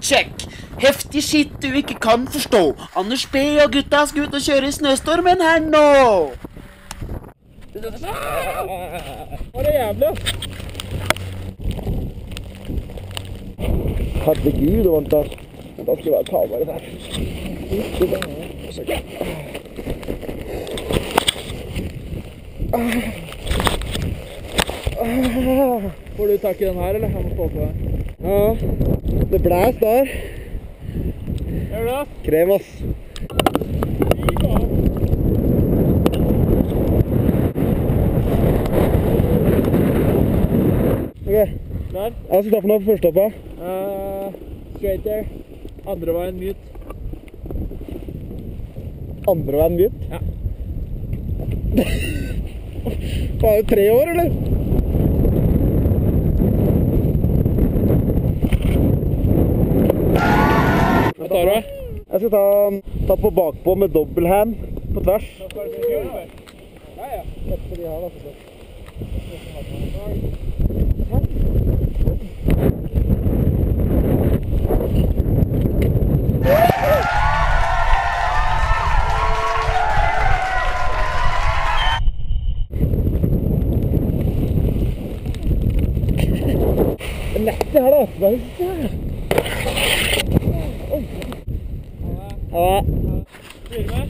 Check. Heftig skitt du ikke kan forstå. Anders B og gutta skal ut og kjøre i snøstormen her nå. Var det jævlig. Herregud, varmt der. Da skal jeg ta bare der. Får du tak i den her, eller? Jeg må stå på den. Ja, det blæs der. Gjør det? Krem, ass. Ok. Der. Skal ta for noe på første hoppa. straight there. Andre veien mute. Andre veien mute? Ja. Var det tre år, eller? Hva tar du? Jeg skal ta, ta på bakpå med dobbel hand på tvers. Ja, ja. Dette de har, da. Nettet her, da. Hva er det her? Ja. Blir du med?